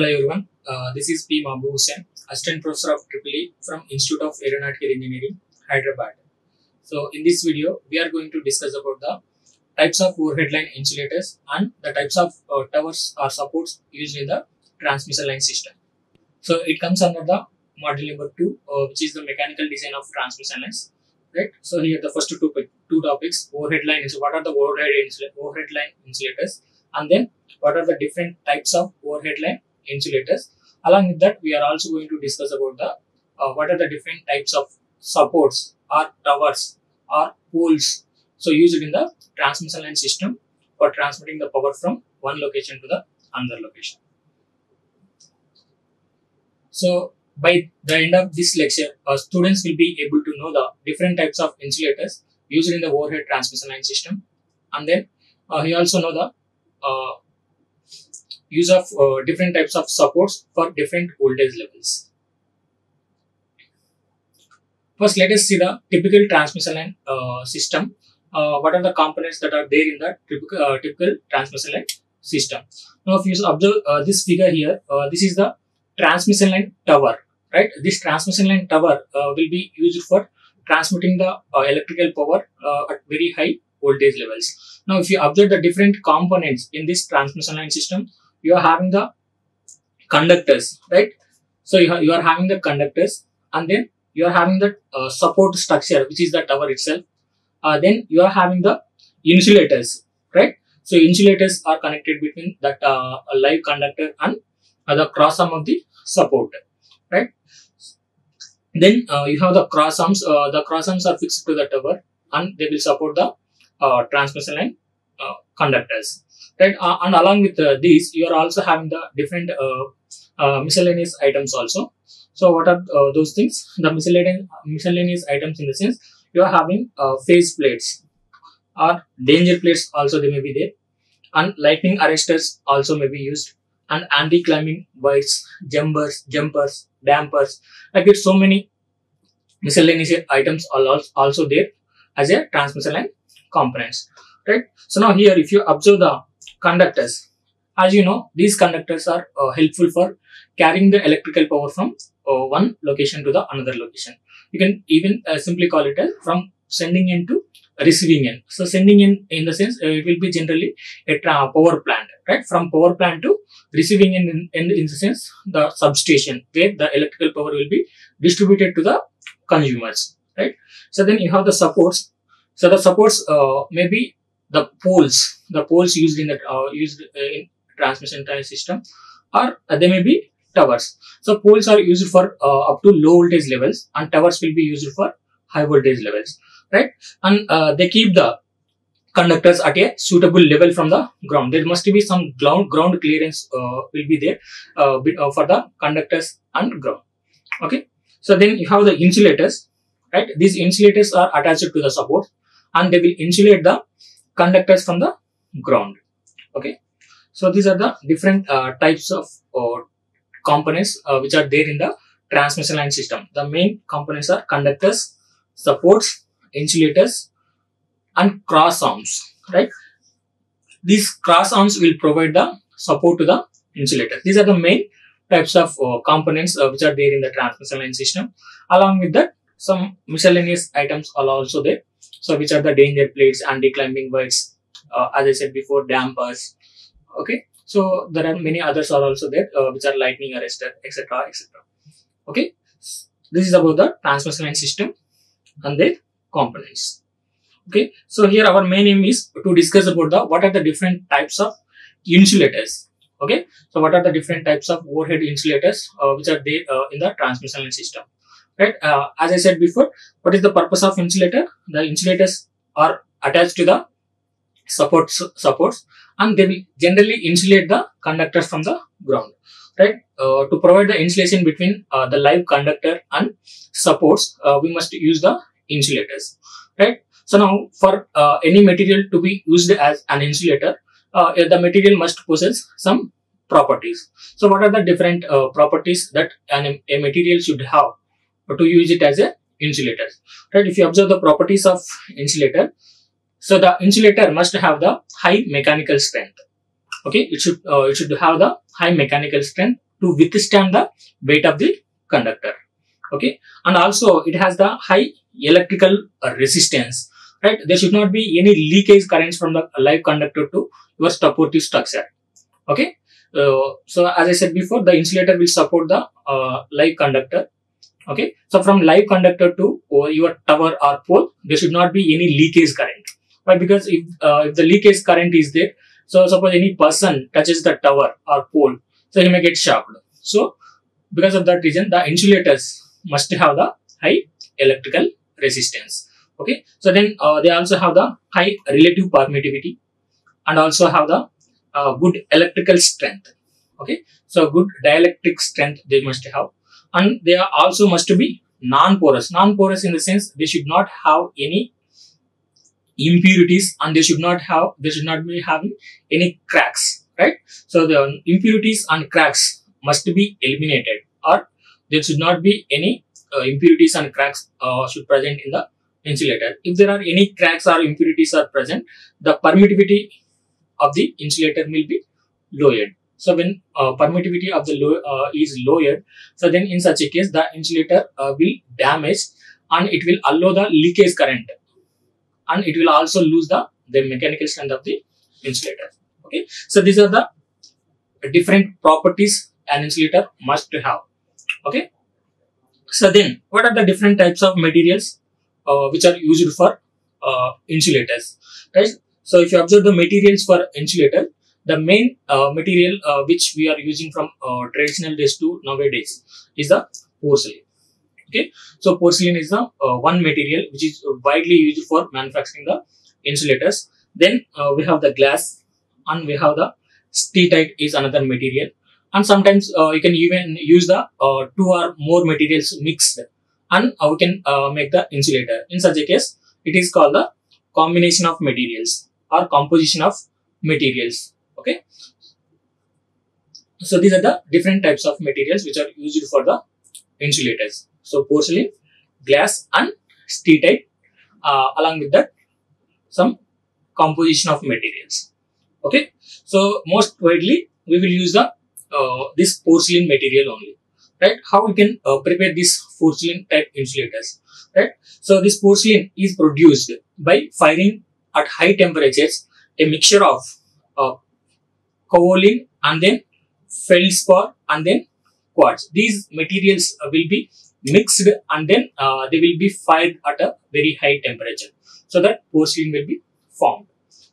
Hello everyone, uh, this is P. Mabu Hussain, Assistant Professor of Triple E from Institute of Aeronautical Engineering, Hyderabad. So in this video, we are going to discuss about the types of overhead line insulators and the types of uh, towers or supports used in the transmission line system. So it comes under the module number 2, uh, which is the mechanical design of transmission lines. Right. So here the first two, two topics, overhead line is what are the overhead, insula- overhead line insulators and then what are the different types of overhead line insulators. Along with that, we are also going to discuss about the uh, what are the different types of supports or towers or poles so used in the transmission line system for transmitting the power from one location to the another location. So by the end of this lecture, uh, students will be able to know the different types of insulators used in the overhead transmission line system, and then uh, also know the uh, use of uh, different types of supports for different voltage levels. First, let us see the typical transmission line uh, system. Uh, what are the components that are there in the typical, uh, typical transmission line system? Now, if you observe uh, this figure here, uh, this is the transmission line tower, right? This transmission line tower will be used for transmitting the electrical power at very high voltage levels. Now, if you observe the different components in this transmission line system, you are having the conductors, right? So you, ha- you are having the conductors, and then you are having the uh, support structure, which is the tower itself. Uh, then you are having the insulators, right? So insulators are connected between that uh, live conductor and the cross arm of the support, right? Then uh, you have the cross arms. Uh, the cross arms are fixed to the tower, and they will support the uh, transmission line conductors right uh, and along with uh, these you are also having the different uh, uh, miscellaneous items also. So what are uh, those things? The miscellaneous miscellaneous items in the sense you are having uh, phase plates or danger plates also they may be there. And lightning arresters also may be used. And anti-climbing wires jumpers jumpers dampers. Like it's so many miscellaneous items are also there as a transmission line components. Right? So now here if you observe the conductors. As you know these conductors are uh, helpful for carrying the electrical power from uh, one location to the another location. You can even uh, simply call it as from sending end to receiving end so sending in in the sense uh, it will be generally a power plant right? From power plant to receiving end in, in, in the sense the substation where the electrical power will be distributed to the consumers right? So then you have the supports. So the supports uh, may be the poles, the poles used in the uh, used uh, in transmission system, or uh, they may be towers. So poles are used for uh, up to low voltage levels, and towers will be used for high voltage levels, right? And uh, they keep the conductors at a suitable level from the ground. There must be some ground ground clearance uh, will be there uh, for the conductors and ground. Okay. So then you have the insulators, right? These insulators are attached to the support, and they will insulate the conductors from the ground. Okay. So these are the different uh, types of uh, components uh, which are there in the transmission line system. The main components are conductors supports insulators and cross arms right? These cross arms will provide the support to the insulator. These are the main types of uh, components uh, which are there in the transmission line system. Along with that some miscellaneous items are also there so which are the danger plates anti-climbing wires uh, as i said before dampers. Okay? So there are many others are also there uh, which are lightning arrestor etc etc okay? This is about the transmission line system and their components. Okay? So here our main aim is to discuss about the what are the different types of insulators. Okay? So what are the different types of overhead insulators uh, which are there uh, in the transmission line system right? Uh, as i said before what is the purpose of insulator? The insulators are attached to the supports supports and they will generally insulate the conductors from the ground. Right? Uh, to provide the insulation between uh, the live conductor and supports uh, we must use the insulators. Right? So now for uh, any material to be used as an insulator uh, the material must possess some properties. So what are the different properties that an, a material should have to use it as a insulator right if you observe the properties of insulator so the insulator must have the high mechanical strength Okay, it should uh, it should have the high mechanical strength to withstand the weight of the conductor. Okay, and also it has the high electrical resistance. Right, there should not be any leakage currents from the live conductor to your supportive structure. Okay, uh, so as I said before, the insulator will support the uh, live conductor. Okay, so from live conductor to your tower or pole, there should not be any leakage current. Why? Because if, uh, if the leakage current is there, so suppose any person touches the tower or pole, so he may get shocked. So because of that reason, the insulators must have the high electrical resistance. Okay, so then uh, they also have the high relative permittivity and also have the uh, good electrical strength. Okay, so good dielectric strength they must have, and they are also must be non-porous. Non-porous in the sense they should not have any impurities and they should not have they should not be having any cracks. Right. So the impurities and cracks must be eliminated, or there should not be any uh, impurities and cracks uh, should present in the insulator. If there are any cracks or impurities are present, the permittivity of the insulator will be lowered. So when uh, permittivity of the low uh, is lowered, so then in such a case the insulator uh, will damage and it will allow the leakage current and it will also lose the, the mechanical strength of the insulator. Okay, so these are the different properties an insulator must have. Okay, so then what are the different types of materials uh, which are used for uh, insulators? Right. So if you observe the materials for insulator, the main uh, material uh, which we are using from uh, traditional days to nowadays is the porcelain. Okay, so porcelain is the uh, one material which is widely used for manufacturing the insulators. Then uh, we have the glass and we have the steatite is another material. And sometimes uh, you can even use the two or more materials mixed and we can make the insulator. In such a case, it is called the combination of materials or composition of materials. Okay. So these are the different types of materials which are used for the insulators. So porcelain, glass and steatite uh, along with that some composition of materials. Okay. So most widely we will use the uh, this porcelain material only. Right. How we can uh, prepare these porcelain type insulators. Right. So this porcelain is produced by firing at high temperatures a mixture of uh, kaolin and then feldspar and then quartz. These materials will be mixed and then uh, they will be fired at a very high temperature so that porcelain will be formed.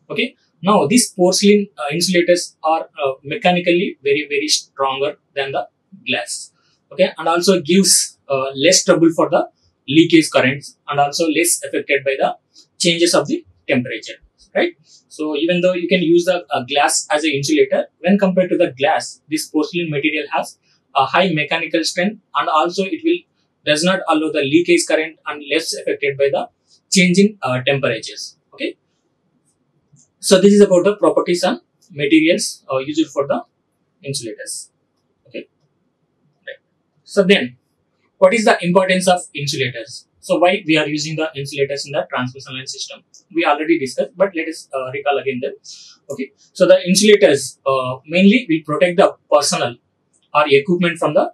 Okay. Now these porcelain uh, insulators are uh, mechanically very very stronger than the glass. Okay, and also gives uh, less trouble for the leakage currents and also less affected by the changes of the temperature right? So even though you can use the uh, glass as an insulator when compared to the glass this porcelain material has a high mechanical strength and also it will does not allow the leakage current and less affected by the changing uh, temperatures okay? So this is about the properties and materials uh, used for the insulators okay? Right. So then what is the importance of insulators so why we are using the insulators in the transmission line system? We already discussed, but let us uh, recall again them. Okay. So the insulators uh, mainly will protect the personnel or equipment from the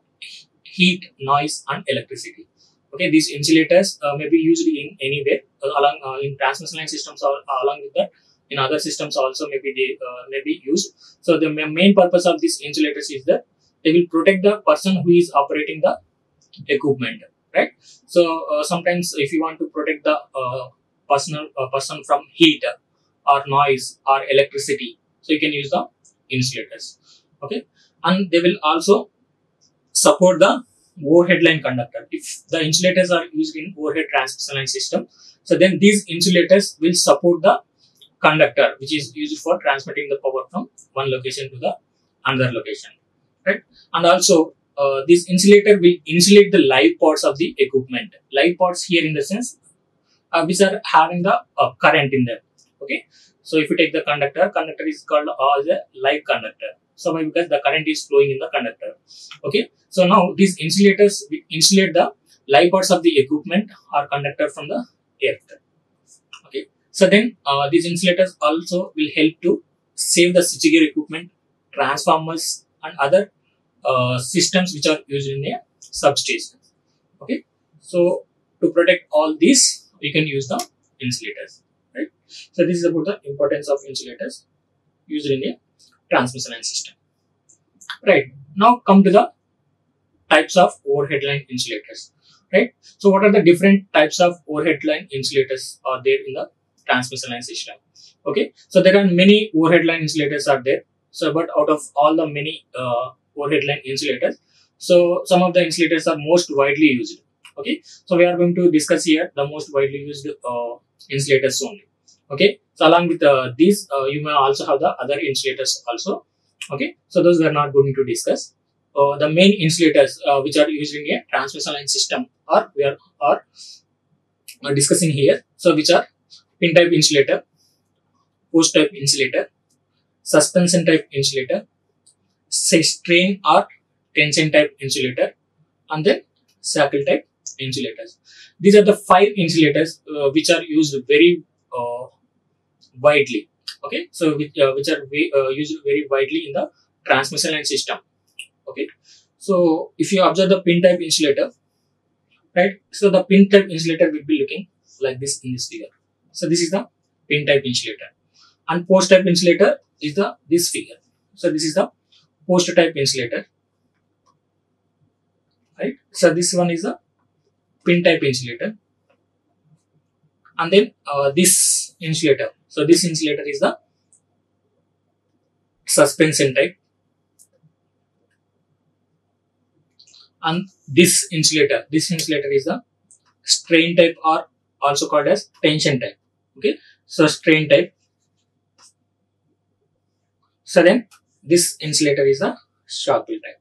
heat, noise, and electricity. Okay. These insulators uh, may be used in anywhere uh, along uh, in transmission line systems or uh, along with that in other systems also maybe they may be used. So the main purpose of these insulators is that they will protect the person who is operating the equipment right so uh, sometimes if you want to protect the uh, personal uh, person from heat or noise or electricity so you can use the insulators okay? And they will also support the overhead line conductor. If the insulators are used in overhead transmission line system so then these insulators will support the conductor which is used for transmitting the power from one location to the another location right? And also uh, this insulator will insulate the live parts of the equipment. Live parts here in the sense uh, which are having the uh, current in them. Okay. So if you take the conductor, conductor is called as a live conductor. So because the current is flowing in the conductor. Okay. So now these insulators insulate the live parts of the equipment or conductor from the earth. Okay. So then uh, these insulators also will help to save the switchgear equipment, transformers, and other uh, systems which are used in a substation. Okay, so to protect all these, we can use the insulators. Right. So this is about the importance of insulators used in a transmission line system. Right. Now come to the types of overhead line insulators. Right. So what are the different types of overhead line insulators are there in the transmission line system? Okay. So there are many overhead line insulators are there. So but out of all the many uh, overhead line insulators, so some of the insulators are most widely used. Okay. So we are going to discuss here the most widely used uh, insulators only. Okay. So along with uh, these, uh, you may also have the other insulators also. Okay. So those we are not going to discuss. Uh, the main insulators uh, which are used in a transmission line system are we are are uh, discussing here. So which are pin type insulator, post type insulator, suspension type insulator, strain or tension type insulator, and then shackle type insulators. These are the five insulators uh, which are used very uh, widely. Okay, so which, uh, which are uh, used very widely in the transmission line system. Okay, so if you observe the pin type insulator, right? So the pin type insulator will be looking like this in this figure. So this is the pin type insulator, and post type insulator is the this figure. So this is the post type insulator, right? So this one is the pin type insulator, and then uh, this insulator. So this insulator is the suspension type, and this insulator, this insulator is the strain type or also called as tension type. Okay, so strain type. So then this insulator is a shackle type.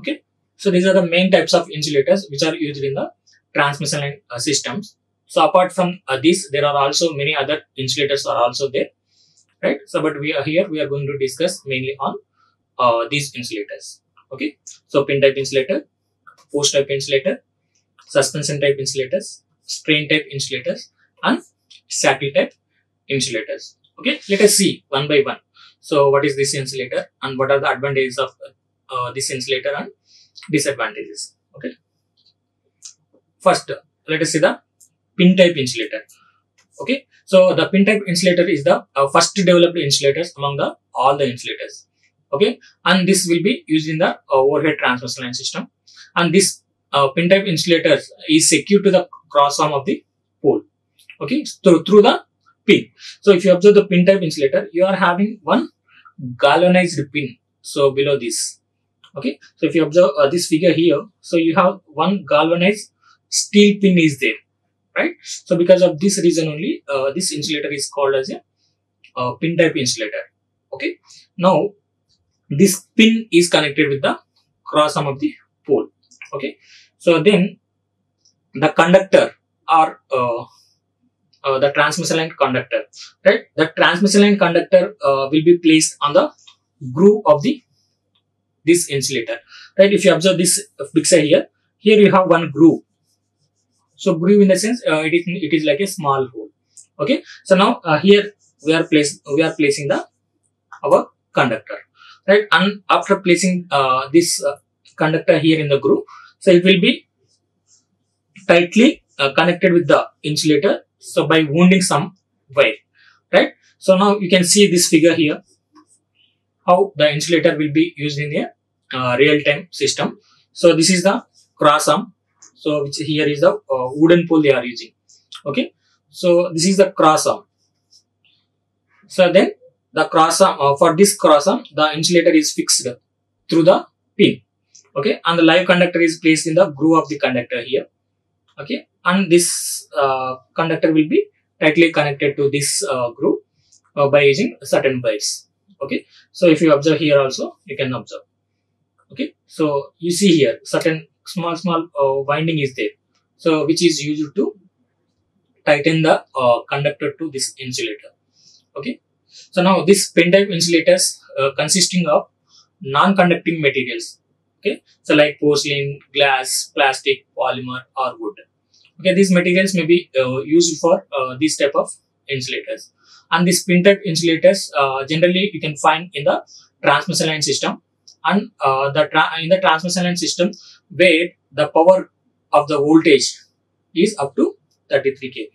Okay, so these are the main types of insulators which are used in the transmission line uh, systems. So apart from uh, these, there are also many other insulators are also there, right? So but we are here we are going to discuss mainly on uh, these insulators. Okay, so pin type insulator, post type insulator, suspension type insulators, strain type insulators, and shackle type insulators. Okay, let us see one by one. So what is this insulator and what are the advantages of uh, this insulator and disadvantages. Okay. First, let us see the pin type insulator. Okay. So the pin type insulator is the uh, first developed insulators among the all the insulators. Okay. And this will be used in the uh, overhead transmission line system. And this uh, pin type insulator is secured to the cross arm of the pole. Okay. So through the pin. So if you observe the pin type insulator, you are having one galvanized pin. So below this. Okay. So if you observe uh, this figure here, so you have one galvanized steel pin is there, right? So because of this reason only, uh, this insulator is called as a uh, pin type insulator. Okay. Now this pin is connected with the cross arm of the pole. Okay. So then the conductor or uh, the transmission line conductor, right? The transmission line conductor uh, will be placed on the groove of the this insulator, right? If you observe this picture here, here you have one groove. So groove in the sense uh, it is it is like a small hole. Okay. So now uh, here we are place we are placing the our conductor, right? And after placing uh, this conductor here in the groove, so it will be tightly connected with the insulator. So by wounding some wire, right? So now you can see this figure here how the insulator will be used in a uh, real-time system. So this is the cross arm. So which here is the uh, wooden pole they are using. Okay. So this is the cross arm. So then the cross arm uh, for this cross arm the insulator is fixed through the pin. Okay. And the live conductor is placed in the groove of the conductor here. Okay. And this uh, conductor will be tightly connected to this uh, groove uh, by using certain wires. Okay. So if you observe here also you can observe okay so you see here certain small small uh, winding is there so which is used to tighten the uh, conductor to this insulator okay so now this pin type insulators uh, consisting of non-conducting materials okay so like porcelain glass plastic polymer or wood okay these materials may be uh, used for uh, this type of insulators. And these type insulators uh, generally you can find in the transmission line system and uh, the in the transmission line system where the power of the voltage is up to 33 kV.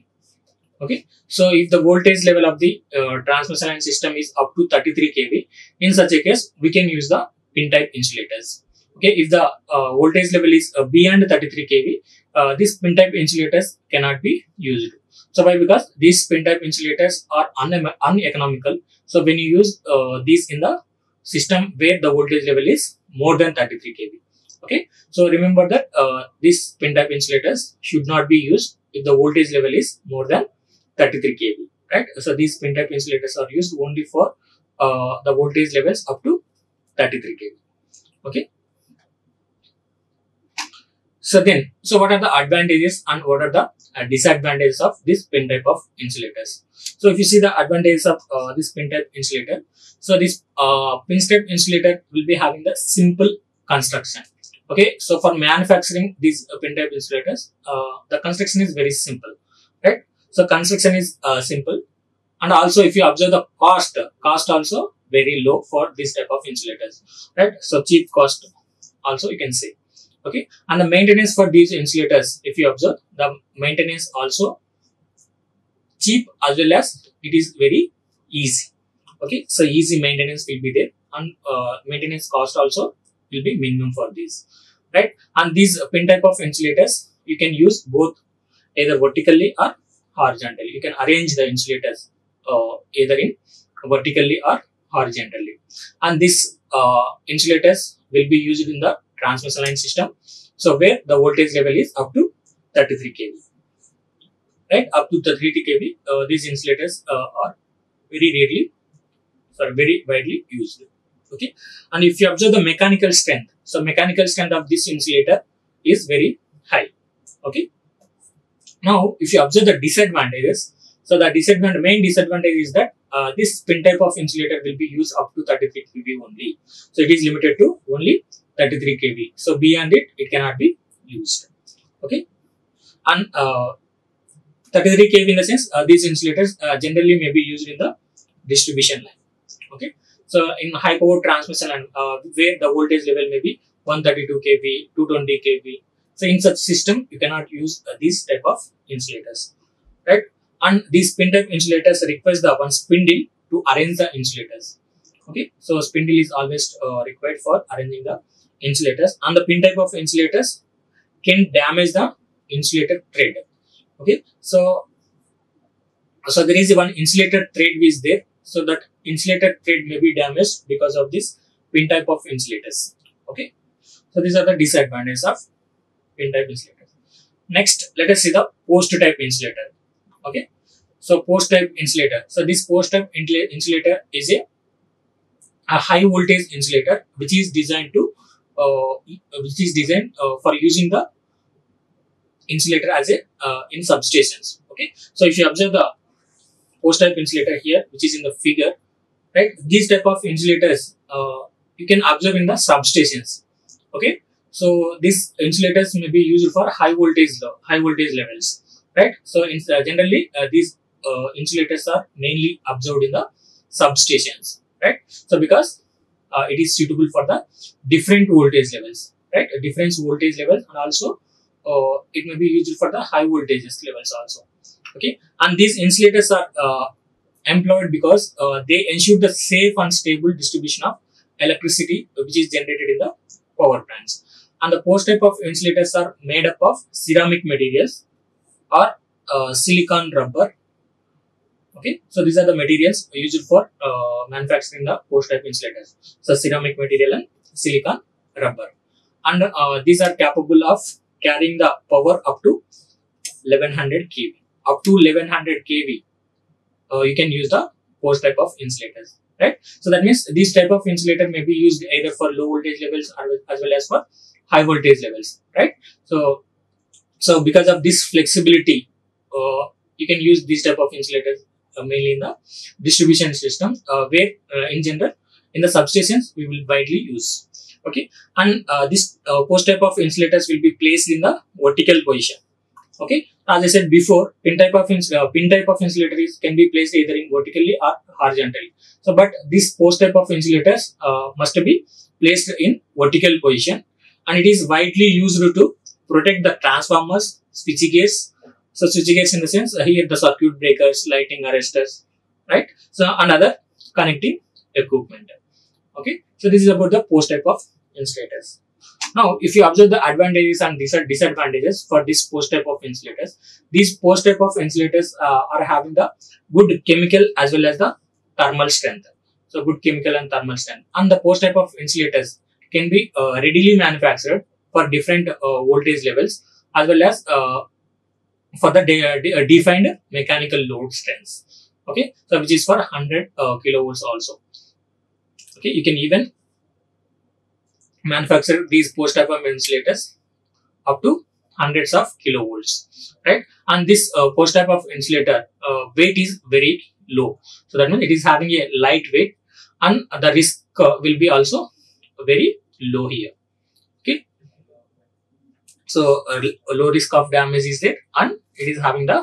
Okay, so if the voltage level of the uh, transmission line system is up to 33 kV, in such a case, we can use the pin type insulators. Okay, if the uh, voltage level is uh, beyond 33 kV, uh, these pin type insulators cannot be used. So why? Because these pin type insulators are un uneconomical. So when you use uh, these in the system where the voltage level is more than 33 kV. Okay, so remember that uh, these pin type insulators should not be used if the voltage level is more than 33 kV. Right. So these pin type insulators are used only for uh, the voltage levels up to 33 kV. Okay. So then, so what are the advantages and what are the uh, disadvantages of this pin type of insulators? So if you see the advantages of uh, this pin type insulator, so this uh, pin type insulator will be having the simple construction. Okay, so for manufacturing these uh, pin type insulators, uh, the construction is very simple, right? So construction is uh, simple, and also if you observe the cost, cost also very low for this type of insulators, right? So cheap cost also you can say okay? And the maintenance for these insulators if you observe the maintenance also cheap as well as it is very easy. Okay? So easy maintenance will be there and uh, maintenance cost also will be minimum for these right? And these pin type of insulators you can use both either vertically or horizontally. You can arrange the insulators uh, either in vertically or horizontally. And these uh, insulators will be used in the transmission line system. So where the voltage level is up to 33 kV. Right, up to 33 kV, uh, these insulators uh, are very rarely, sorry, very widely used. Okay, and if you observe the mechanical strength, so mechanical strength of this insulator is very high. Okay, now if you observe the disadvantages, so the disadvantage, main disadvantage is that uh, this pin type of insulator will be used up to 33 kV only. So it is limited to only 33 kV. So beyond it, it cannot be used. Okay. And uh, 33 kV in the sense, uh, these insulators uh, generally may be used in the distribution line. Okay. So in high power transmission line, uh, where the voltage level may be 132 kV, 220 kV. So in such system, you cannot use uh, these type of insulators, right? And these pin type insulators requires the one spindle to arrange the insulators. Okay, so spindle is always uh, required for arranging the insulators and the pin type of insulators can damage the insulator thread. Okay, so so there is one insulator thread is there, so that insulator thread may be damaged because of this pin type of insulators. Okay, so these are the disadvantages of pin type insulators. Next, let us see the post type insulator. Okay, so post type insulator. So this post type insulator is a a high voltage insulator which is designed to which is designed uh, for using the insulator as a uh, in substations. Okay, so if you observe the post type insulator here, which is in the figure, right? These type of insulators you can observe in the substations. Okay, so these insulators may be used for high voltage high voltage levels, right? So in, uh, generally uh, these uh, insulators are mainly observed in the substations, right? So because uh, it is suitable for the different voltage levels, right? Different voltage levels and also uh, it may be used for the high voltages levels also. Okay, and these insulators are uh, employed because uh, they ensure the safe and stable distribution of electricity which is generated in the power plants. And the post type of insulators are made up of ceramic materials or uh, silicon rubber Okay, so these are the materials used for uh, manufacturing the post type insulators. So ceramic material and silicon rubber, and uh, these are capable of carrying the power up to 1100 kV. Up to 1100 kV, uh, you can use the post type of insulators, right? So that means this type of insulator may be used either for low voltage levels as well as for high voltage levels, right? So, so because of this flexibility, uh, you can use this type of insulators mainly in the distribution system uh, where uh, in general in the substations we will widely use okay and this post type of insulators will be placed in the vertical position Okay, as I said before, pin type of uh, pin type of insulator is can be placed either in vertically or horizontally. So, but this post type of insulators uh, must be placed in vertical position, and it is widely used to protect the transformers, switchgears. So, switchgears in the sense uh, here the circuit breakers, lighting arresters, right? So, another connecting equipment. Okay, so this is about the post type of insulators. Now, if you observe the advantages and dis- disadvantages for this post type of insulators, these post type of insulators uh, are having the good chemical as well as the thermal strength. So, good chemical and thermal strength. And the post type of insulators can be uh, readily manufactured for different uh, voltage levels as well as uh, for the de- de- defined mechanical load strengths. Okay, so which is for 100 uh, kilovolts also. Okay, you can even manufacture these post type of insulators up to hundreds of kilovolts, right? And this uh, post type of insulator uh, weight is very low, so that means it is having a light weight, and the risk uh, will be also very low here. So a low risk of damage is there, and it is having the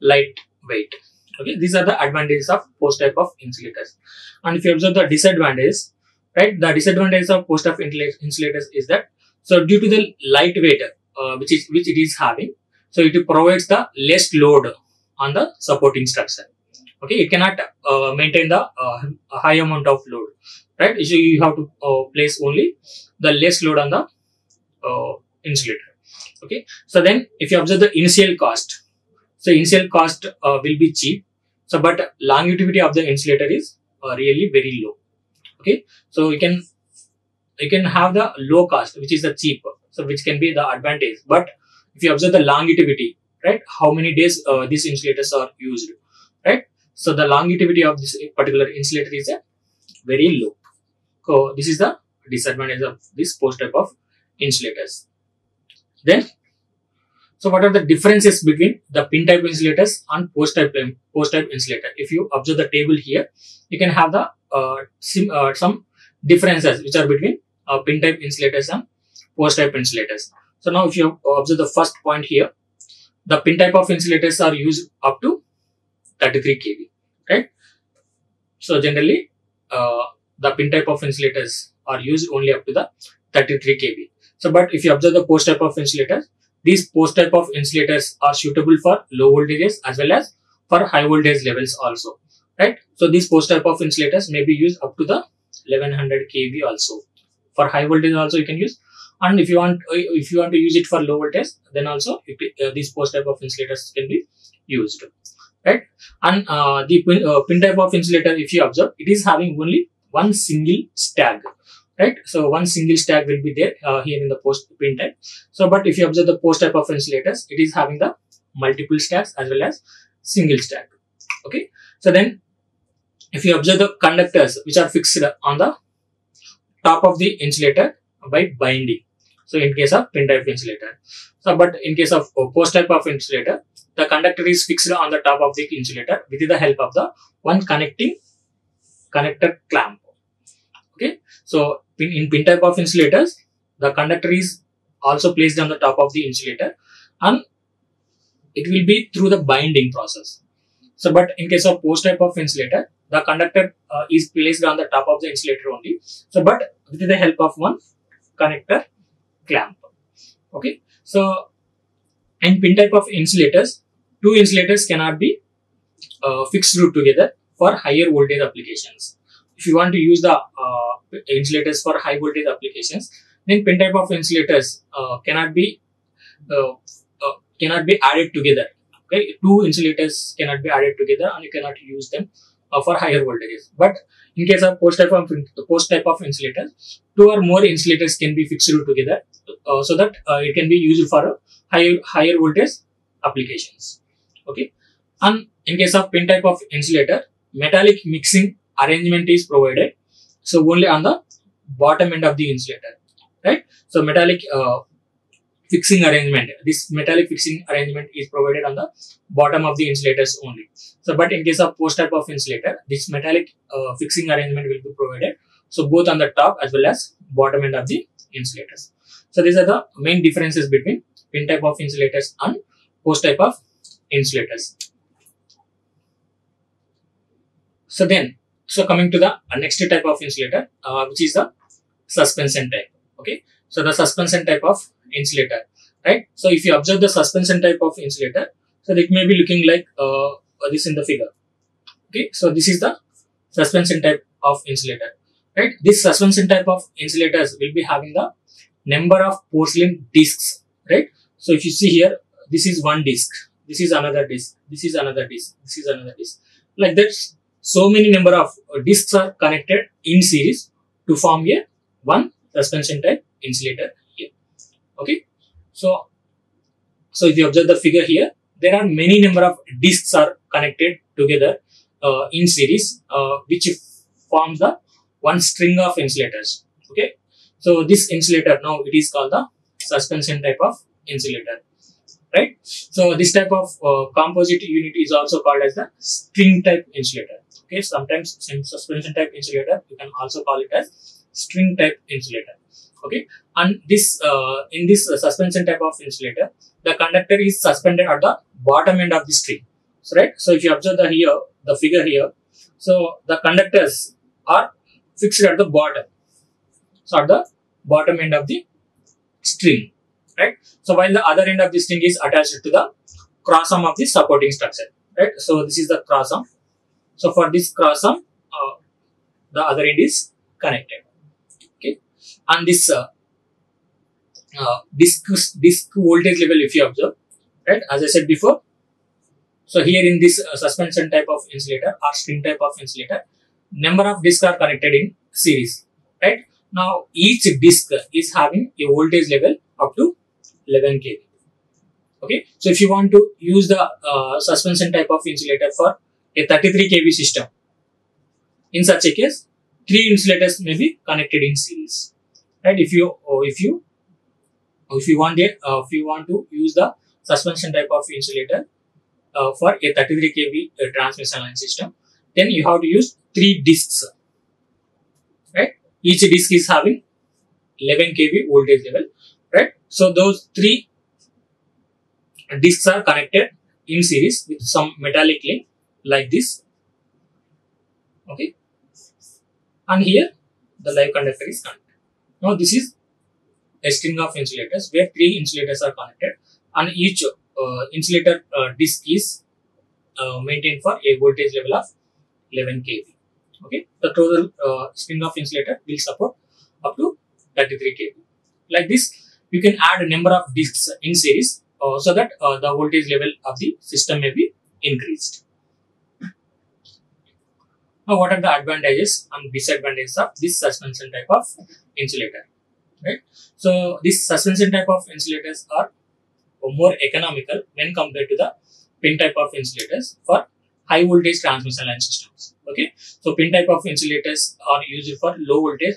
light weight. Okay, these are the advantages of post type of insulators. And if you observe the disadvantages, right, the disadvantage of post type insulators is that so due to the light weight uh, which is which it is having, so it provides the less load on the supporting structure. Okay, it cannot uh, maintain the uh, high amount of load, right? So you have to uh, place only the less load on the uh, insulator. Okay, so then if you observe the initial cost, so initial cost uh, will be cheap. So but longevity of the insulator is uh, really very low. Okay, so you can you can have the low cost, which is the cheap, so which can be the advantage. But if you observe the longevity, right, how many days uh, these insulators are used, right? So the longevity of this particular insulator is a very low. So this is the disadvantage of this post type of insulators. Then so what are the differences between the pin type insulators and post type post type insulator? If you observe the table here, you can have the uh, sim, uh, some differences which are between uh, pin type insulators and post type insulators. So now if you observe the first point here, the pin type of insulators are used up to 33 kV, right? So generally, uh, the pin type of insulators are used only up to the 33 kV. So but if you observe the post type of insulators, these post type of insulators are suitable for low voltages as well as for high voltage levels also, right? So these post type of insulators may be used up to the 1100 kV also. For high voltage also you can use, and if you want if you want to use it for low voltage, then also uh, these post type of insulators can be used, right? And uh, the pin, uh, pin type of insulator, if you observe, it is having only one single stack right? So one single stack will be there uh, here in the post pin type. So, but if you observe the post type of insulators, it is having the multiple stacks as well as single stack. Okay. So then, if you observe the conductors which are fixed on the top of the insulator by binding. So in case of pin type insulator. So, but in case of post type of insulator, the conductor is fixed on the top of the insulator with the help of the one connecting connector clamp. Okay. So in, in pin type of insulators, the conductor is also placed on the top of the insulator and it will be through the binding process. So, but in case of post type of insulator, the conductor uh, is placed on the top of the insulator only. So, but with the help of one connector clamp. Okay. So, in pin type of insulators, two insulators cannot be uh, fixed together for higher voltage applications. If you want to use the uh, insulators for high voltage applications, then pin type of insulators uh, cannot be uh, uh, cannot be added together. Okay, two insulators cannot be added together, and you cannot use them uh, for higher voltages. But in case of post type of post type of insulators, two or more insulators can be fixed together, uh, so that it can be used for higher higher voltage applications. Okay, and in case of pin type of insulator, metallic mixing arrangement is provided. So only on the bottom end of the insulator, right? So metallic uh, fixing arrangement. This metallic fixing arrangement is provided on the bottom of the insulators only. So, but in case of post type of insulator, this metallic uh, fixing arrangement will be provided. So both on the top as well as bottom end of the insulators. So these are the main differences between pin type of insulators and post type of insulators. So then, so coming to the uh, next type of insulator, uh, which is the suspension type. Okay, so the suspension type of insulator, right? So if you observe the suspension type of insulator, so it may be looking like uh, this in the figure. Okay, so this is the suspension type of insulator, right? This suspension type of insulators will be having the number of porcelain discs, right? So if you see here, this is one disc, this is another disc, this is another disc, this is another disc. Like that, so many number of discs are connected in series to form a one suspension type insulator here. Okay, so so if you observe the figure here, there are many number of discs are connected together uh, in series, uh, which forms the one string of insulators. Okay, so this insulator now it is called the suspension type of insulator. Right? So this type of uh, composite unit is also called as the string type insulator okay sometimes suspension type insulator you can also call it as string type insulator. Okay? And this uh, in this uh, suspension type of insulator the conductor is suspended at the bottom end of the string. So right? So if you observe the here the figure here so the conductors are fixed at the bottom. So at the bottom end of the string. Right? So while the other end of the string is attached to the cross arm of the supporting structure. Right? So this is the cross arm so for this cross arm uh, the other end is connected. Okay? And this uh, uh, disc disc voltage level if you observe right? As i said before so here in this uh, suspension type of insulator or string type of insulator number of discs are connected in series right? Now each disc is having a voltage level up to 11 kV. Okay? So if you want to use the uh, suspension type of insulator for a 33 kV system. In such a case three insulators may be connected in series. Right? If you if you if you want it uh, if you want to use the suspension type of insulator uh, for a 33 kV uh, transmission line system then you have to use three discs. Right? Each disc is having 11 kV voltage level. Right? So those three discs are connected in series with some metallic link like this okay and here the live conductor is connected now this is a string of insulators where three insulators are connected and each uh, insulator uh, disc is uh, maintained for a voltage level of 11 kV. Okay, the total uh, string of insulator will support up to 33 kV. Like this, you can add a number of discs in series uh, so that uh, the voltage level of the system may be increased. Now, what are the advantages and disadvantages of this suspension type of insulator? Right. So, this suspension type of insulators are more economical when compared to the pin type of insulators for high voltage transmission line systems. Okay. So, pin type of insulators are used for low voltage.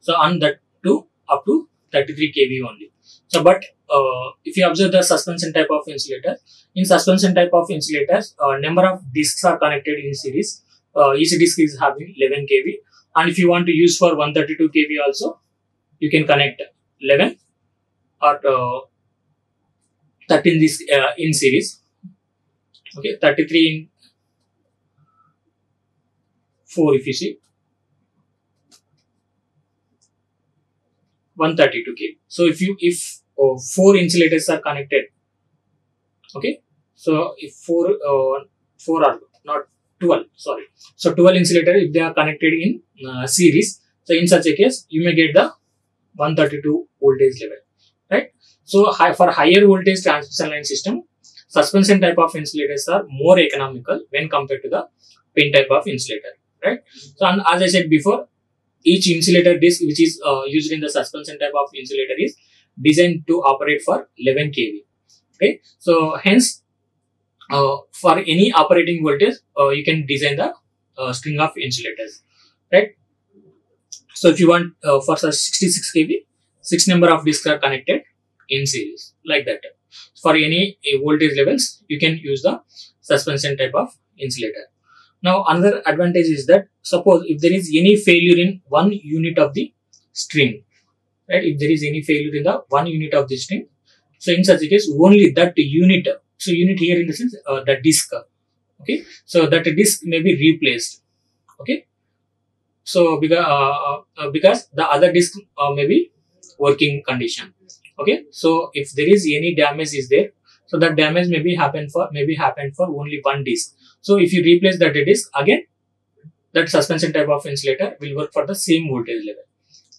So, and that to up to 33 kV only. So, but uh, if you observe the suspension type of insulator, in suspension type of insulators, uh, number of discs are connected in series. Uh, each disc is having 11 kV. And if you want to use for 132 kV also, you can connect 11 or uh, 13 this uh, in series. Okay, 33 in 4 if you see. 132 kV. So if you if uh, four insulators are connected, okay. So if four uh, four are not 12 sorry. So 12 insulator if they are connected in uh, series. So in such a case you may get the 132 voltage level, right? So high, for higher voltage transmission line system, suspension type of insulators are more economical when compared to the pin type of insulator, right? So and as I said before, each insulator disc which is uh, used in the suspension type of insulator is designed to operate for 11 kV. Okay, so hence for any operating voltage, uh, you can design the uh, string of insulators, right? So if you want uh, for 66 kV, six number of discs are connected in series like that. For any voltage levels, you can use the suspension type of insulator. Now another advantage is that suppose if there is any failure in one unit of the string, right? If there is any failure in the one unit of the string, so in such a case only that unit so unit here in the sense uh, the disk okay? So that disk may be replaced okay? So because uh, uh, because the other disk uh, may be working condition okay? So if there is any damage is there so that damage may be happen for maybe happen for only one disk so if you replace that disk again that suspension type of insulator will work for the same voltage level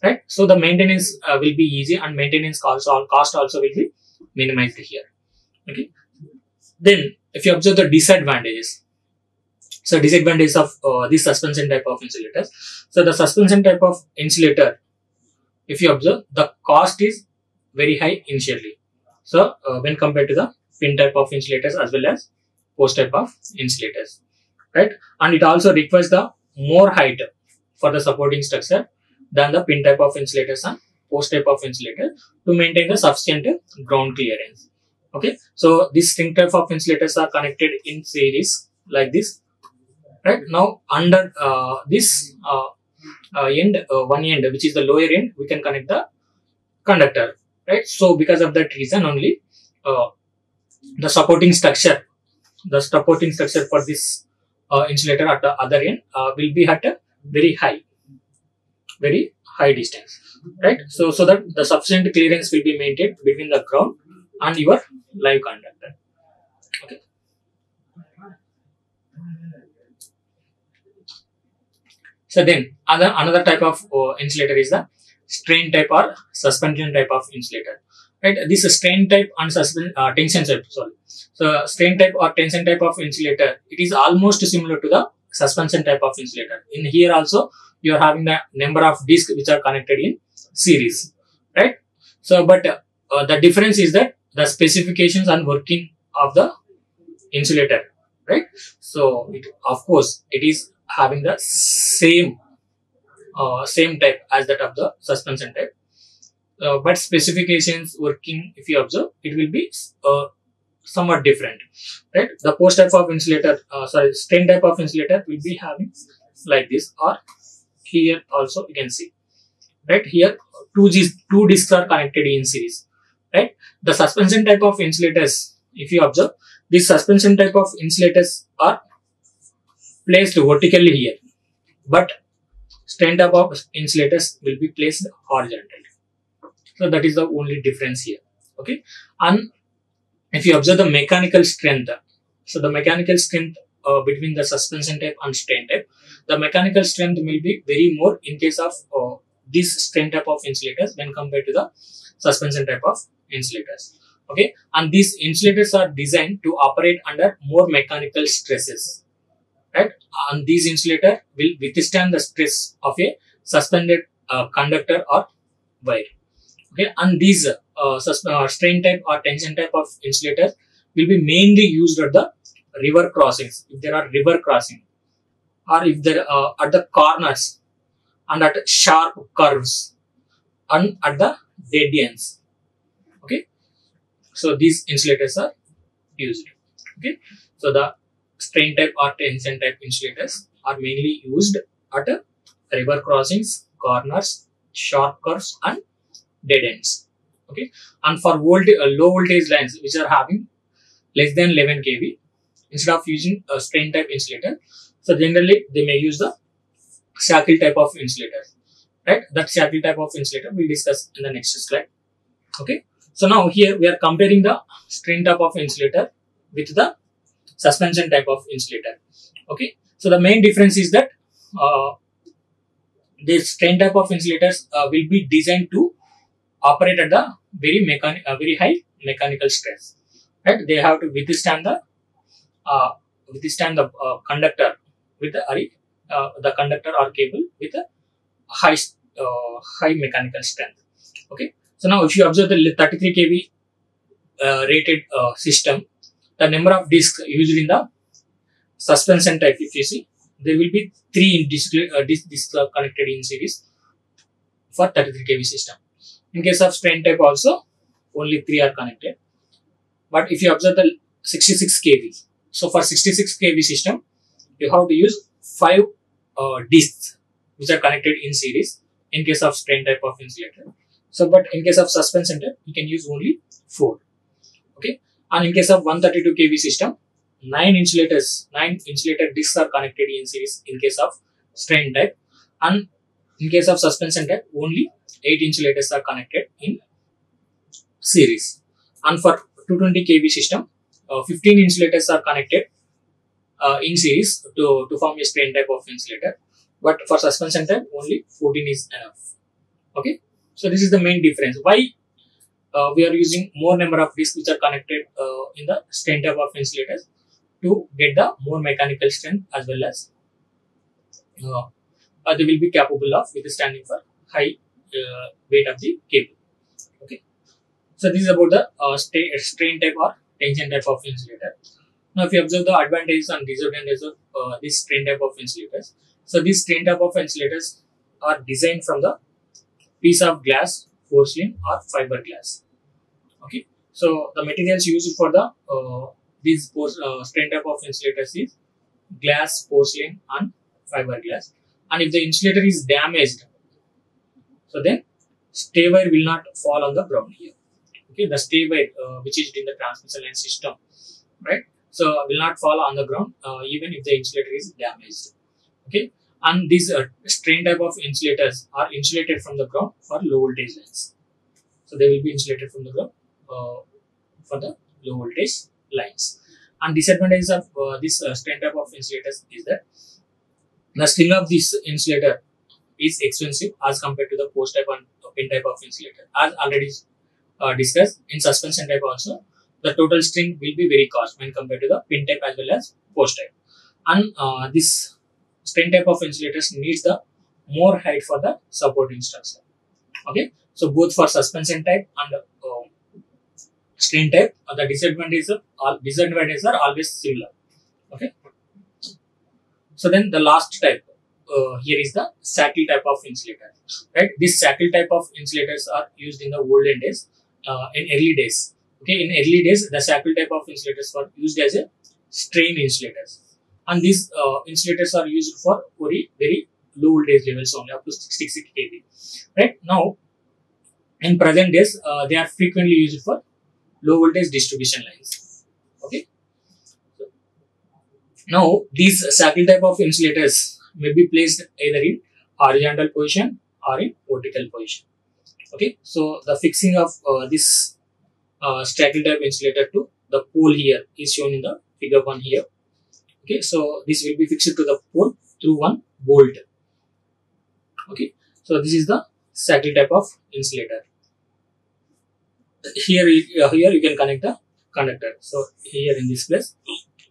right? So the maintenance uh, will be easy and maintenance cost, cost also will be minimized here okay then if you observe the disadvantages so disadvantages of uh, this suspension type of insulators. So the suspension type of insulator if you observe the cost is very high initially. So uh, when compared to the pin type of insulators as well as post type of insulators right? And it also requires the more height for the supporting structure than the pin type of insulators and post type of insulator to maintain the sufficient ground clearance okay? So these string type of insulators are connected in series like this right? Now under uh, this uh, uh, end uh, one end which is the lower end we can connect the conductor right? So because of that reason only uh, the supporting structure the supporting structure for this uh, insulator at the other end will be at a very high very high distance right? So so that the sufficient clearance will be maintained between the ground and your live conductor. Okay. So then other another type of uh, insulator is the strain type or suspension type of insulator. Right? This strain type and suspension uh, tension type sorry. So strain type or tension type of insulator it is almost similar to the suspension type of insulator. In here also you are having the number of discs which are connected in series. Right? So but uh, the difference is that the specifications and working of the insulator right? So it, of course it is having the same uh, same type as that of the suspension type. Uh, but specifications working if you observe it will be uh, somewhat different right? The post type of insulator uh, sorry strain type of insulator will be having like this or here also you can see right? Here two two discs are connected in series right? The suspension type of insulators if you observe this suspension type of insulators are placed vertically here. But strain up of insulators will be placed horizontally. So that is the only difference here okay? And if you observe the mechanical strength so the mechanical strength uh, between the suspension type and strain type the mechanical strength will be very more in case of uh, this strain type of insulators when compared to the suspension type of insulators. Okay? And these insulators are designed to operate under more mechanical stresses. Right? And these insulator will withstand the stress of a suspended uh, conductor or wire. Okay? And these uh, uh, strain type or tension type of insulators will be mainly used at the river crossings if there are river crossing. Or if there uh, at the corners and at sharp curves and at the dead ends so these insulators are used. Okay? So the strain type or tension type insulators are mainly used at uh, river crossings corners sharp curves and dead ends. Okay? And for uh, low voltage lines which are having less than 11 kV instead of using a strain type insulator so generally they may use the shackle type of insulator. Right? That shackle type of insulator we'll discuss in the next slide. Okay so now here we are comparing the strain type of insulator with the suspension type of insulator. Okay? So the main difference is that uh, this strain type of insulators uh, will be designed to operate at the very mechanic uh, very high mechanical stress. Right? They have to withstand the uh, withstand the uh, conductor with the uh, the conductor or cable with a high uh, high mechanical strength. Okay so now if you observe the 33 kV uh, rated uh, system the number of discs used in the suspension type if you see there will be three disc, uh, disc, discs connected in series for 33 kV system. In case of strain type also only three are connected. But if you observe the 66 kV so for 66 kV system you have to use five uh, discs which are connected in series in case of strain type of insulator so but in case of suspension type you can use only four okay And in case of 132 kV system, nine insulators, nine insulator discs are connected in series in case of strain type, and in case of suspension type, only eight insulators are connected in series. And for 220 kV system, uh, 15 insulators are connected uh, in series to, to form a strain type of insulator. But for suspension type, only 14 is enough. Okay. So this is the main difference. Why uh, we are using more number of discs which are connected uh, in the strain type of insulators to get the more mechanical strength as well as uh, they will be capable of withstanding for high uh, weight of the cable. Okay. So this is about the uh, strain type or tension type of insulator. Now, if you observe the advantages and disadvantages of uh, this strain type of insulators, so these strain type of insulators are designed from the piece of glass, porcelain, or fiberglass. Okay, so the materials used for the uh, these uh, strain type of insulators is glass, porcelain, and fiberglass. And if the insulator is damaged, so then stay wire will not fall on the ground here. Okay, the stay wire uh, which is in the transmission line system, right? So will not fall on the ground uh, even if the insulator is damaged. Okay, and these uh, strain type of insulators are insulated from the ground for low voltage lines. So they will be insulated from the ground uh, for the low voltage lines. And disadvantages of uh, this uh, strain type of insulators is that the string of this insulator is expensive as compared to the post type and pin type of insulator. As already uh, discussed in suspension type also, the total string will be very cost when compared to the pin type as well as post type. And uh, this strain type of insulators needs the more height for the supporting structure. Okay, so both for suspension type and uh, strain type, uh, the disadvantages are, all, disadvantages are always similar. Okay, so then the last type uh, here is the saddle type of insulator. Right, this saddle type of insulators are used in the olden days, uh, in early days. Okay, in early days, the saddle type of insulators were used as a strain insulators, and these uh, insulators are used for very very low voltage levels only up to 66 kV. Right now, in present days, uh, they are frequently used for low voltage distribution lines. Okay. Now, these saddle type of insulators may be placed either in horizontal position or in vertical position. Okay, so the fixing of uh, this uh, shackle type insulator to the pole here is shown in the figure 1 here. Okay, so this will be fixed to the pole through one bolt. Okay, so this is the saddle type of insulator. Here, uh, here you can connect the connector So here in this place,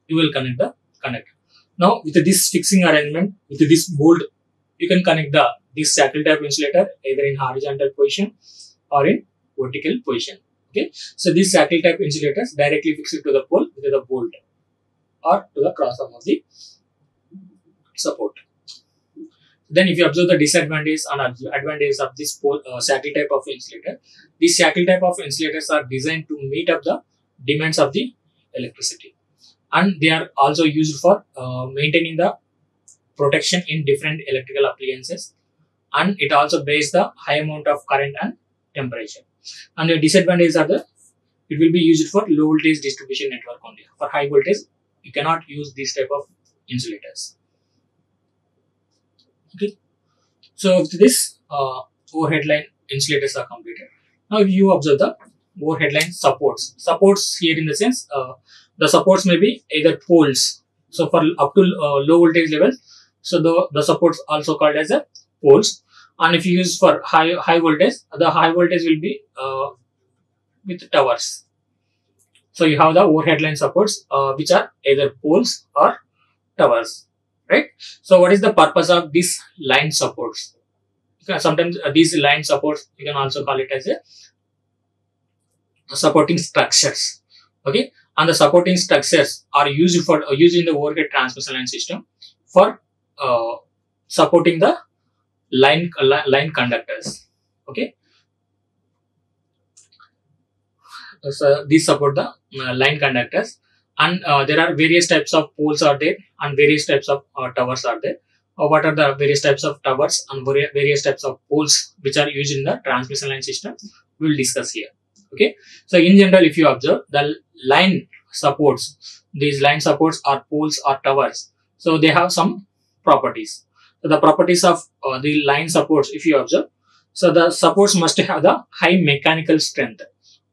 you will connect the connector. Now with this fixing arrangement, with this bolt, you can connect the this saddle type insulator either in horizontal position or in vertical position. Okay, so these saddle type insulators directly fixed to the pole with the bolt or to the cross arm of the support. Then if you observe the disadvantages and advantages of this uh, saddle type of insulator, these saddle type of insulators are designed to meet up the demands of the electricity. And they are also used for uh, maintaining the protection in different electrical appliances. And it also bears the high amount of current and temperature. And the disadvantages are the it will be used for low voltage distribution network only for high voltage you cannot use this type of insulators okay so with this uh, overhead line insulators are completed now you observe the overhead line supports supports here in the sense uh, the supports may be either poles. So for up to uh, low voltage level, so the, the supports also called as a poles. And if you use for high high voltage, the high voltage will be uh, with towers. So you have the overhead line supports, uh, which are either poles or towers, right? So what is the purpose of these line supports? Sometimes uh, these line supports, you can also call it as a supporting structures. Okay, and the supporting structures are used for uh, used in the overhead transmission line system for uh, supporting the line uh, line conductors okay so these support the uh, line conductors and uh, there are various types of poles are there and various types of uh, towers are there what are the various types of towers and various types of poles which are used in the transmission line system we will discuss here Okay. So in general, if you observe the line supports, these line supports are poles or towers. So they have some properties. So the properties of uh, the line supports, if you observe, so the supports must have the high mechanical strength,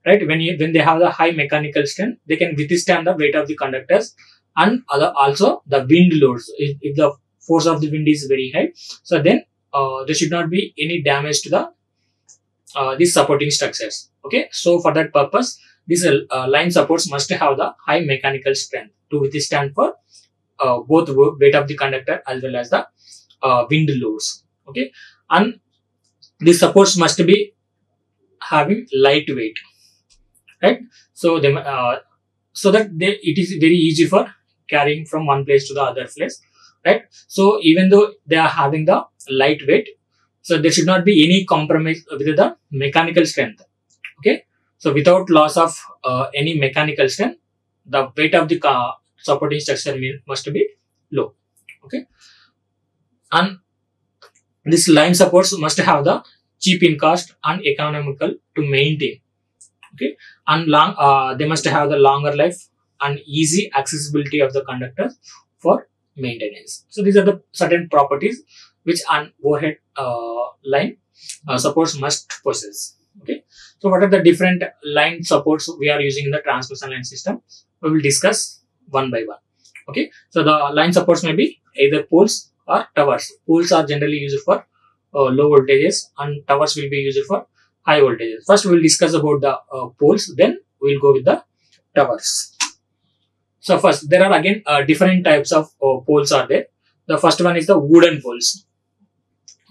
right? When you when they have the high mechanical strength, they can withstand the weight of the conductors and other, also the wind loads. If, if the force of the wind is very high, so then uh, there should not be any damage to the uh, these supporting structures. Okay, so for that purpose, these uh, line supports must have the high mechanical strength to withstand for uh, both weight of the conductor as well as the uh, wind loads. Okay, and these supports must be having light weight, right? So they uh, so that they, it is very easy for carrying from one place to the other place, right? So even though they are having the light weight, so there should not be any compromise with the mechanical strength. Okay. So without loss of uh, any mechanical strength, the weight of the car supporting structure must be low. Okay. And this line supports must have the cheap in cost and economical to maintain. Okay. And long, uh, they must have the longer life and easy accessibility of the conductor for maintenance. So these are the certain properties which an overhead uh, line uh, supports must possess. Okay. So what are the different line supports we are using in the transmission line system? We will discuss one by one. Okay. So the line supports may be either poles or towers. Poles are generally used for uh, low voltages and towers will be used for high voltages. First we will discuss about the uh, poles then we will go with the towers. So first there are again uh, different types of uh, poles are there. The first one is the wooden poles.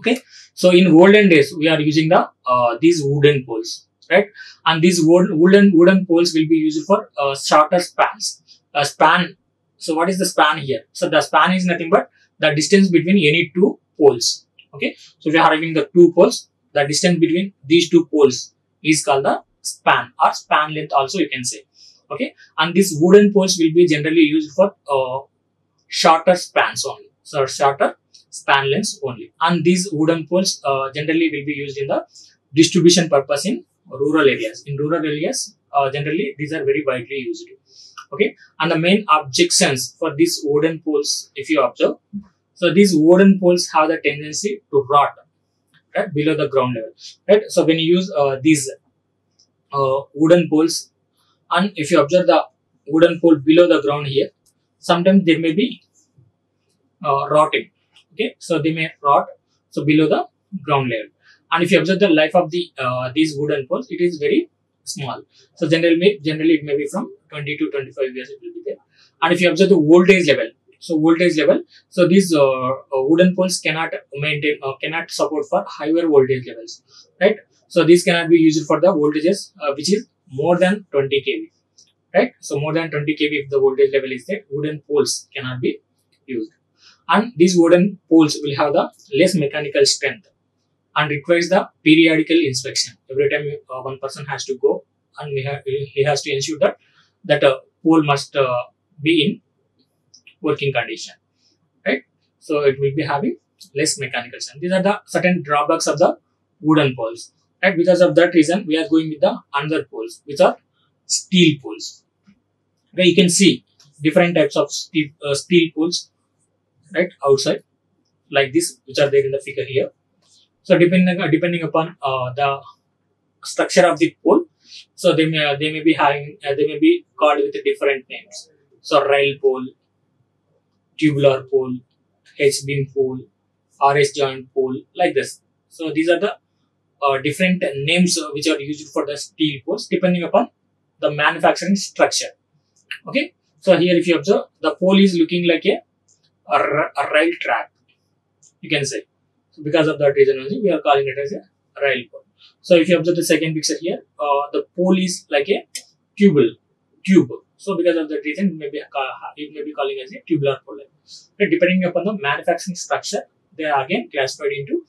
Okay? So in olden days we are using the uh, these wooden poles right? And these wooden wooden poles will be used for uh, shorter spans a span. So what is the span here? So the span is nothing but the distance between any two poles. Okay? So we are having the two poles the distance between these two poles is called the span or span length also you can say okay and these wooden poles will be generally used for uh, shorter spans only so shorter span lengths only. And these wooden poles uh, generally will be used in the distribution purpose in rural areas. In rural areas, uh, generally these are very widely used. Okay, and the main objections for these wooden poles, if you observe, so these wooden poles have the tendency to rot right below the ground level. Right, so when you use uh, these uh, wooden poles, and if you observe the wooden pole below the ground here, sometimes they may be uh, rotting. Okay? So they may rot so below the ground level. And if you observe the life of the uh, these wooden poles it is very small. So generally generally it may be from 20 to 25 years it will be there. And if you observe the voltage level so voltage level. So these uh, uh, wooden poles cannot maintain or uh, cannot support for higher voltage levels right? So these cannot be used for the voltages uh, which is more than 20 kV right? So more than 20 kV if the voltage level is there wooden poles cannot be used. And these wooden poles will have the less mechanical strength and requires the periodical inspection. Every time uh, one person has to go and he has to ensure that that uh, pole must uh, be in working condition, right? So it will be having less mechanical strength. These are the certain drawbacks of the wooden poles, right? Because of that reason, we are going with the another poles, which are steel poles. Where you can see different types of steel, uh, steel poles right outside like this which are there in the figure here so depending uh, depending upon uh, the structure of the pole so they may they may be having uh, they may be called with different names so rail pole tubular pole h beam pole rs joint pole like this so these are the uh, different names uh, which are used for the steel poles depending upon the manufacturing structure okay so here if you observe the pole is looking like a a, a rail track, you can say. So because of that reason only, we are calling it as a rail pole. So if you observe the second picture here, uh, the pole is like a tubal tube. So because of that reason, maybe it may be calling as a tubular pole. But depending upon the manufacturing structure, they are again classified into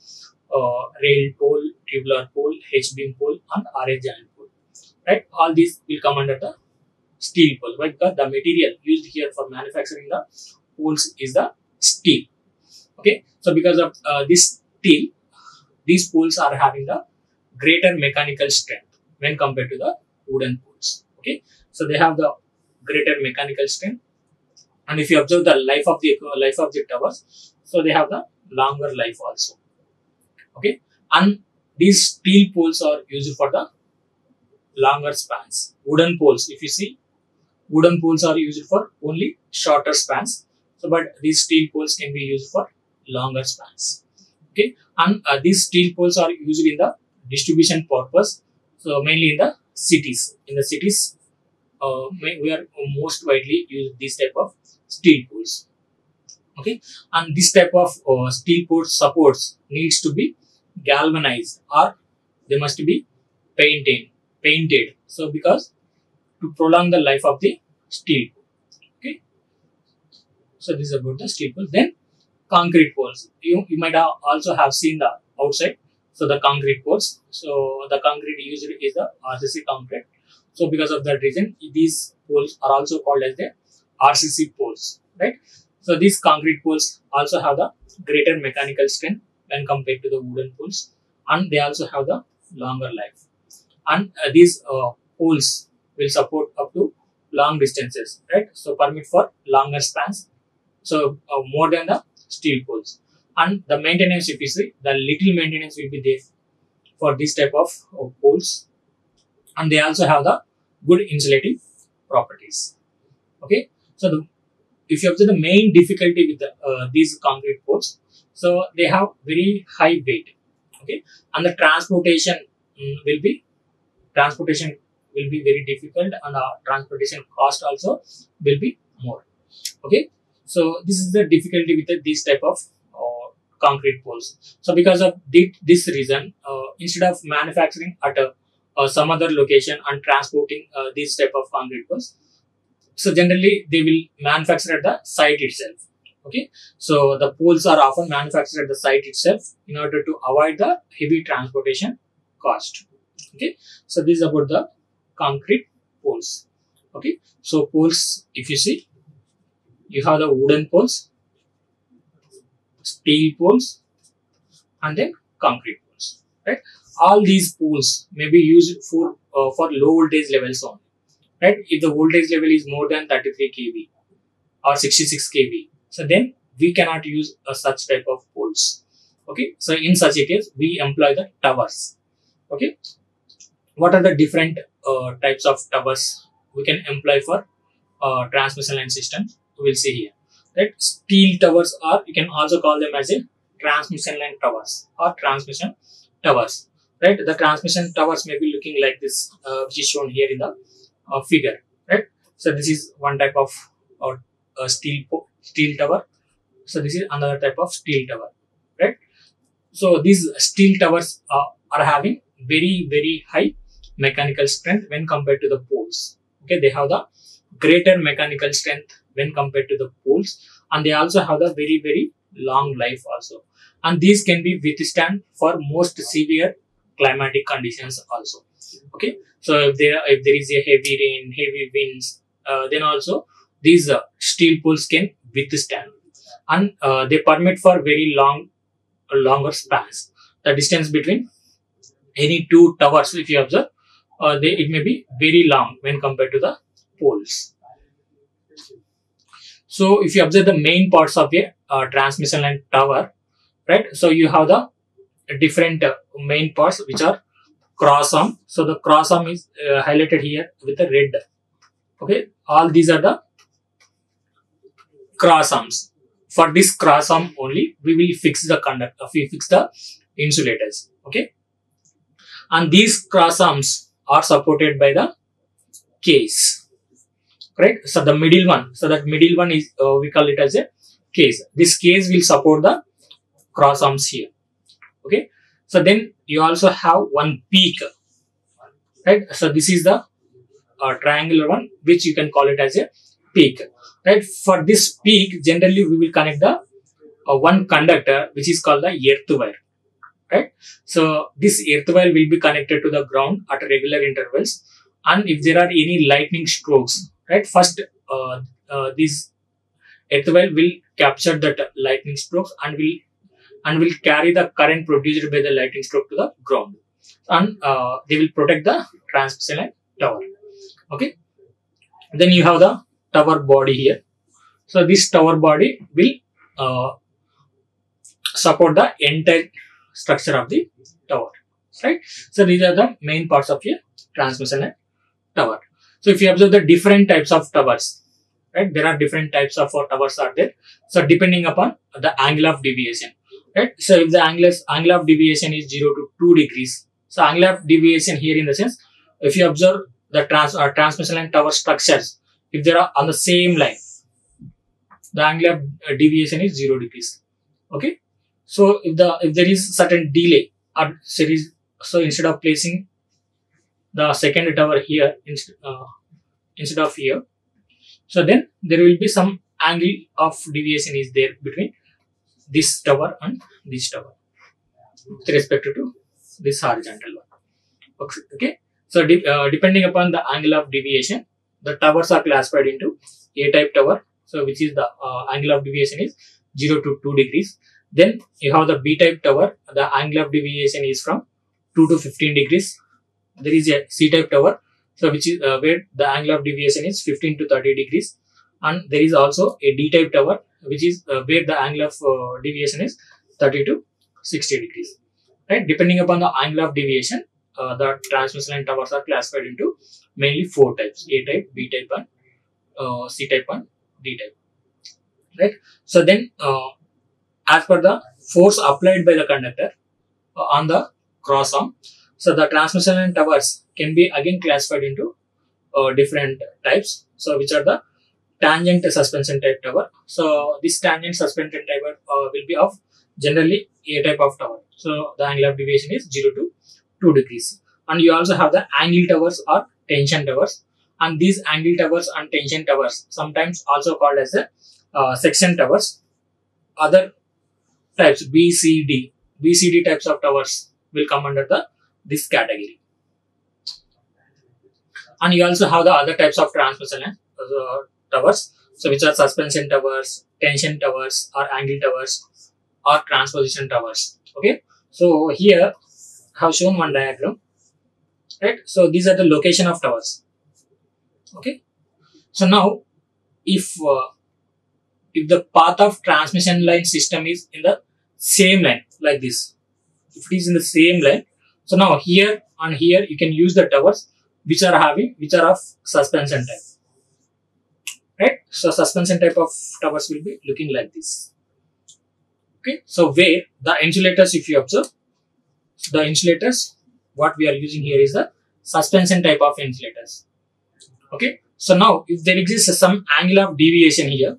uh, rail pole, tubular pole, H-beam pole, and RS joint pole. Right? All these will come under the steel pole. Right? Because the material used here for manufacturing the poles is the steel. Okay, so because of uh, this steel, these poles are having the greater mechanical strength when compared to the wooden poles. Okay, so they have the greater mechanical strength, and if you observe the life of the life of the towers, so they have the longer life also. Okay, and these steel poles are used for the longer spans. Wooden poles, if you see, wooden poles are used for only shorter spans. So, but these steel poles can be used for longer spans. Okay, and uh, these steel poles are used in the distribution purpose. So, mainly in the cities. In the cities, uh, we are most widely use this type of steel poles. Okay, and this type of uh, steel pole supports needs to be galvanized or they must be painted. Painted. So, because to prolong the life of the steel. Okay. So, this is about the steel poles. Then concrete poles. You, you might have also have seen the outside. So, the concrete poles. So, the concrete usually is the RCC concrete. So, because of that reason, these poles are also called as the RCC poles, right? So, these concrete poles also have the greater mechanical strength when compared to the wooden poles and they also have the longer life. And uh, these uh, poles will support up to long distances, right? So, permit for longer spans. So, uh, more than the steel poles. And the maintenance, if you see, the little maintenance will be there for this type of, of poles. And they also have the good insulating properties. Okay. So, the, if you observe the main difficulty with the, uh, these concrete poles, so they have very high weight. Okay. And the transportation um, will be, transportation will be very difficult and uh, transportation cost also will be more. Okay. So this is the difficulty with the, this type of uh, concrete poles. So because of this reason, uh, instead of manufacturing at a, uh, some other location and transporting uh, this type of concrete poles, so generally they will manufacture at the site itself. Okay, so the poles are often manufactured at the site itself in order to avoid the heavy transportation cost. Okay, so this is about the concrete poles. Okay, so poles, if you see, you have the wooden poles, steel poles, and then concrete poles. Right, all these poles may be used for uh, for low voltage levels only. Right, if the voltage level is more than 33 kV or 66 kV, so then we cannot use a such type of poles. Okay, so in such a case, we employ the towers. Okay, what are the different uh, types of towers we can employ for uh, transmission line systems? We will see here. Right, steel towers are you can also call them as a transmission line towers or transmission towers. Right, the transmission towers may be looking like this, uh, which is shown here in the uh, figure. Right, so this is one type of uh, steel steel tower. So this is another type of steel tower, right? So these steel towers uh, are having very very high mechanical strength when compared to the poles. Okay, they have the greater mechanical strength when compared to the poles, and they also have the very very long life also. And these can be withstand for most severe climatic conditions also. Okay, so if there if there is a heavy rain, heavy winds, uh, then also these uh, steel poles can withstand. And uh, they permit for very long longer spans. The distance between any two towers if you observe uh, they, it may be very long when compared to the poles. So if you observe the main parts of a uh, transmission line tower right? So you have the different uh, main parts which are cross arm so the cross arm is uh, highlighted here with the red okay all these are the cross arms. For this cross arm only, we will fix the conductor, we fix the insulators. Okay. And these cross arms are supported by the cage. Right. So the middle one, so that middle one is, uh, we call it as a cage. This cage will support the cross arms here. Okay. So then you also have one peak. Right. So this is the uh, triangular one, which you can call it as a peak right for this peak generally we will connect the uh, one conductor which is called the earth wire right so this earth wire will be connected to the ground at regular intervals and if there are any lightning strokes right first uh, uh, this earth wire will capture that lightning strokes and will and will carry the current produced by the lightning stroke to the ground. And uh, they will protect the transmission line tower. Okay? Then you have the tower body here. So this tower body will uh, support the entire structure of the tower. Right? So these are the main parts of your transmission line tower. So if you observe the different types of towers right? There are different types of uh, towers are there. So depending upon the angle of deviation right? So if the angle, angle of deviation is 0 to 2 degrees so angle of deviation here in the sense if you observe the trans uh, transmission line tower structures if they are on the same line the angle of uh, deviation is 0 degrees. Okay? So if the if there is certain delay or series so instead of placing the second tower here instead uh, instead of here so then there will be some angle of deviation is there between this tower and this tower with respect to this horizontal one. Okay, so de uh, depending upon the angle of deviation the towers are classified into a type tower. So which is the uh, angle of deviation is 0 to 2 degrees. Then you have the b type tower. The angle of deviation is from 2 to 15 degrees. There is a c type tower. So which is uh, where the angle of deviation is 15 to 30 degrees and there is also a d type tower which is uh, where the angle of uh, deviation is 30 to 60 degrees. Right? Depending upon the angle of deviation uh, the transmission line towers are classified into mainly four types a type b type and uh, c type and d type. Right? So then uh, as per the force applied by the conductor uh, on the cross arm so the transmission line towers can be again classified into different types. So which are the tangent suspension type tower. So this tangent suspension tower uh, will be of generally a type of tower. So the angle of deviation is 0 to 2 degrees. And you also have the angle towers or tension towers. And these angle towers and tension towers sometimes also called as the uh, section towers. Other types b c d. B c d types of towers will come under the this category. And you also have the other types of transmission line uh, towers. So which are suspension towers tension towers or angle towers or transposition towers. Okay? So here I have shown one diagram. Right? So these are the location of towers. Okay? So now if uh, if the path of transmission line system is in the same line like this. If it is in the same line so now here and here you can use the towers which are having which are of suspension type right? So suspension type of towers will be looking like this. Okay? So where the insulators if you observe the insulators what we are using here is the suspension type of insulators. Okay? So now if there exists some angle of deviation here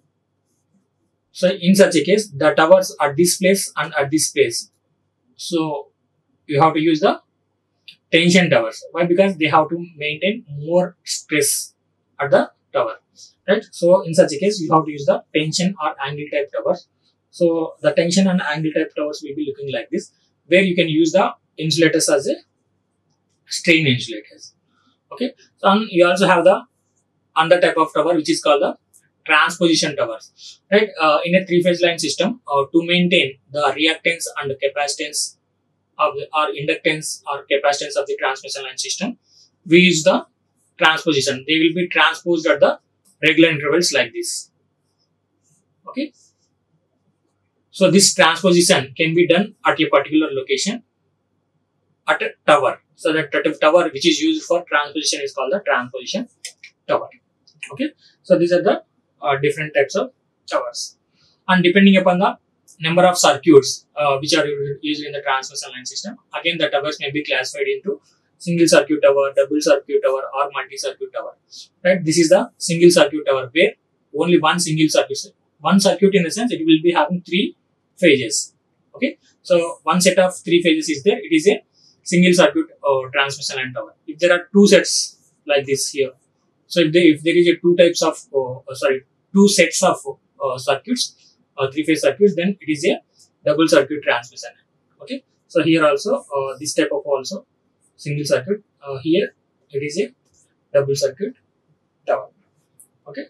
so in such a case the towers at this place and at this place so you have to use the tension towers. Why? Because they have to maintain more stress at the tower right? So in such a case you have to use the tension or angle type towers. So the tension and angle type towers will be looking like this where you can use the insulators as a strain insulators. Okay? So and you also have the under type of tower which is called the transposition towers right? Uh, in a three phase line system uh, to maintain the reactance and the capacitance of the, or inductance or capacitance of the transmission line system we use the transposition. They will be transposed at the regular intervals like this. Okay? So this transposition can be done at a particular location at a tower. So that tower which is used for transposition is called the transposition tower. Okay? So these are the uh, different types of towers. And depending upon the number of circuits uh, which are used in the transmission line system again the towers may be classified into single circuit tower double circuit tower or multi circuit tower. Right? This is the single circuit tower where only one single circuit one circuit in the sense it will be having three phases. Okay? So one set of three phases is there. It is a single circuit uh, transmission line tower. If there are two sets like this here so if, they, if there is a two types of uh, sorry two sets of uh, circuits uh, three phase circuits then it is a double circuit transmission okay? So here also uh, this type of also single circuit uh, here it is a double circuit tower okay?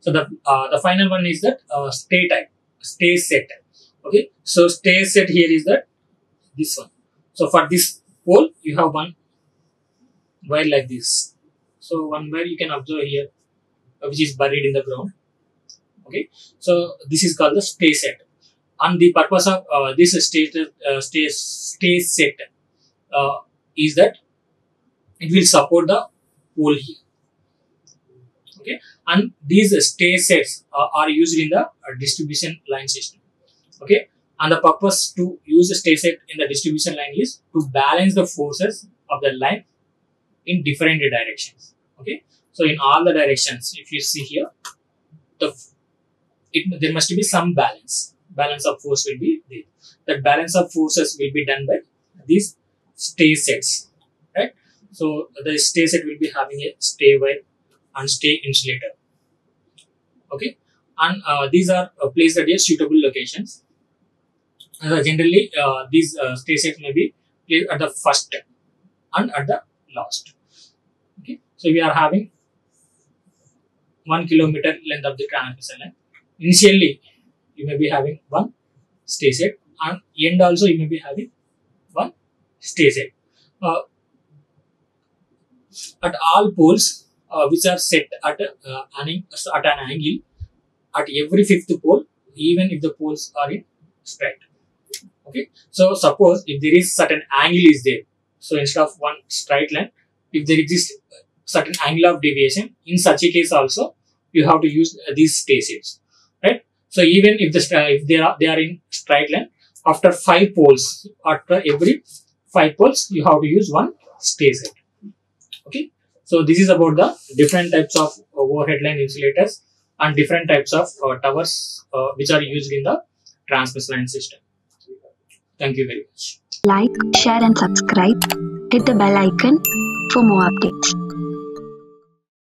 So the uh, the final one is that uh, stay type stay set type okay? So stay set here is that this one. So for this pole you have one wire like this. So one wire you can observe here, uh, which is buried in the ground. Okay, so this is called the stay set. And the purpose of uh, this stay uh, stay stay set uh, is that it will support the pole here. Okay, and these stay sets uh, are used in the uh, distribution line system. Okay, and the purpose to use a stay set in the distribution line is to balance the forces of the line in different directions. Okay, so in all the directions, if you see here, the it, there must be some balance. Balance of force will be there. That balance of forces will be done by these stay sets, right? So the stay set will be having a stay wire and stay insulator. Okay, and uh, these are uh, placed at a suitable locations. Uh, generally, these uh, stay sets may be placed at the first and at the last. Okay, so we are having one kilometer length of the transmission line. Initially, you may be having one stay set, and end also you may be having one stay set. Uh, at all poles uh, which are set at, uh, an, at an angle at every fifth pole, even if the poles are in straight. Okay, so suppose if there is certain angle is there, so instead of one straight line, if there exists certain angle of deviation, in such a case also you have to use these stay sets, right? So even if the if they are they are in straight line, after five poles, after every five poles, you have to use one stay set. Okay, so this is about the different types of overhead line insulators and different types of uh, towers uh, which are used in the transmission line system. Thank you very much. Like, share and subscribe. Hit the bell icon for more updates.